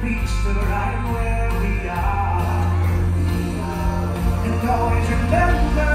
Beach, the right where we are. And always remember.